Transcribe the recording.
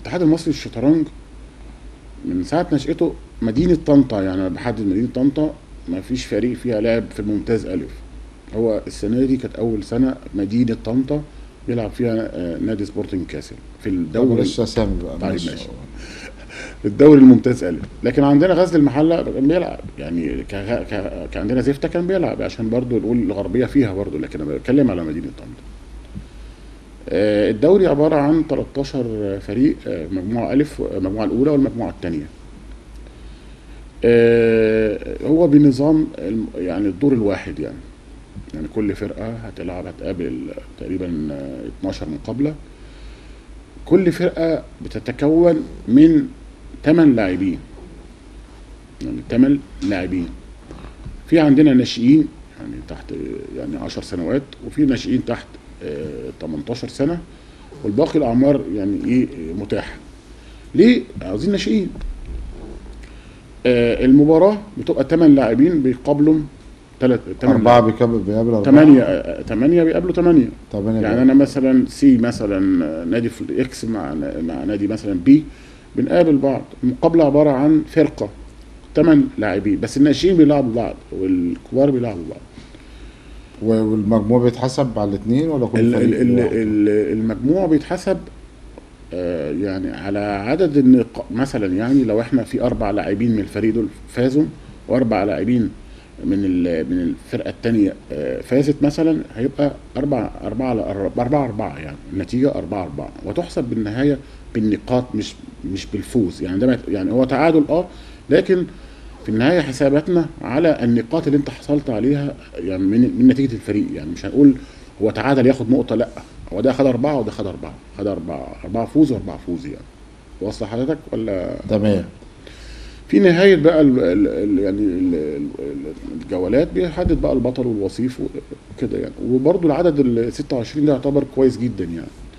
الاتحاد المصري للشطرنج من ساعة نشأته مدينة طنطا يعني بحدد مدينة طنطا ما فيش فريق فيها لعب في الممتاز ألف هو السنة دي كانت أول سنة مدينة طنطا بيلعب فيها آه، نادي سبورتنج كاسل في الدوري اسامي بقى طيب ماشي. الدوري الممتاز ألف لكن عندنا غزل المحلة كان بيلعب يعني. كان عندنا زفته كان بيلعب عشان برضو نقول الغربية فيها برضو لكن أنا بتكلم على مدينة طنطا الدوري عبارة عن 13 فريق آه، مجموعة ألف المجموعه الأولى والمجموعة الثانية هو بنظام يعني الدور الواحد يعني. يعني كل فرقة هتلعب هتقابل تقريبا آه، 12 مقابله كل فرقة بتتكون من 8 لاعبين. يعني 8 لاعبين. في عندنا ناشئين يعني تحت يعني 10 سنوات وفي ناشئين تحت آه، 18 سنة والباقي الأعمار يعني إيه متاحة. ليه؟ عاوزين ناشئين. آه، المباراة بتبقى 8 لاعبين بيقابلوا ثلاث أربعة بيقابل بيقابل أربعة. ثمانية ثمانية بيقابلوا ثمانية يعني أنا مثلا C مثلا نادي في X مع مع نادي مثلا B بنقابل بعض. المقابلة عبارة عن فرقة ثمان لاعبين بس الناشئين بيلعبوا بعض والكبار بيلعبوا بعض. والمجموع بيتحسب على الاثنين ولا كل ال- ال- ال- المجموع بيتحسب آه، يعني على عدد النقاط مثلا يعني لو إحنا في أربع لاعبين من الفريق دول فازوا وأربع لاعبين من ال- من الفرقة الثانية فازت مثلا هيبقى أربع أربعة أربعة أربعة يعني النتيجة أربعة أربعة. وتحسب بالنهاية بالنقاط مش مش بالفوز. يعني ده يعني هو تعادل آه لكن في النهاية حساباتنا على النقاط اللي انت حصلت عليها يعني من من نتيجة الفريق. يعني مش هنقول هو تعادل ياخد نقطة لأ. هو ده خد أربعة وده خد أربعة. خد أربعة أربعة فوز وأربعة فوز يعني. واصل حضرتك ولا؟ تمام. في نهاية بقى ال ال يعني ال ال الجولات بيحدد بقى البطل والوصيف وكده يعني. وبرده العدد ال 26 ده يعتبر كويس جدا يعني.